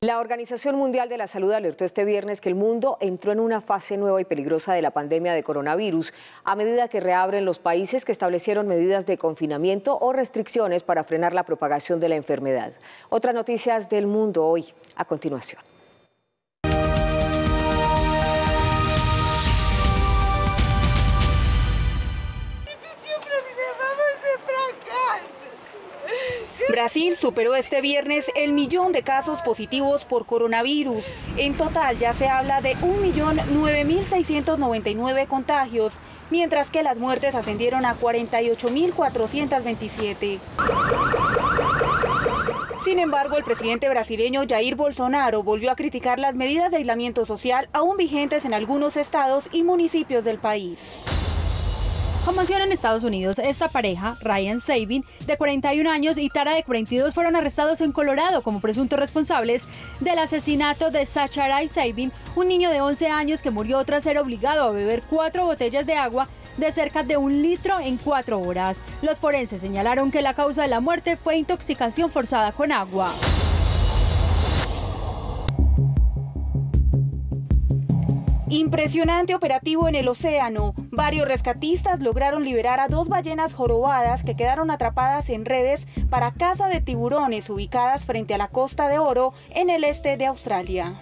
La Organización Mundial de la Salud alertó este viernes que el mundo entró en una fase nueva y peligrosa de la pandemia de coronavirus a medida que reabren los países que establecieron medidas de confinamiento o restricciones para frenar la propagación de la enfermedad. Otras noticias del mundo hoy, a continuación. Brasil superó este viernes el millón de casos positivos por coronavirus. En total ya se habla de 1.009.699 contagios, mientras que las muertes ascendieron a 48.427. Sin embargo, el presidente brasileño Jair Bolsonaro volvió a criticar las medidas de aislamiento social aún vigentes en algunos estados y municipios del país. Conmoción en Estados Unidos. Esta pareja, Ryan Sabin, de 41 años, y Tara, de 42, fueron arrestados en Colorado como presuntos responsables del asesinato de Sacharai Sabin, un niño de 11 años que murió tras ser obligado a beber cuatro botellas de agua de cerca de un litro en cuatro horas. Los forenses señalaron que la causa de la muerte fue intoxicación forzada con agua. Impresionante operativo en el océano. Varios rescatistas lograron liberar a dos ballenas jorobadas que quedaron atrapadas en redes para caza de tiburones ubicadas frente a la costa de Oro en el este de Australia.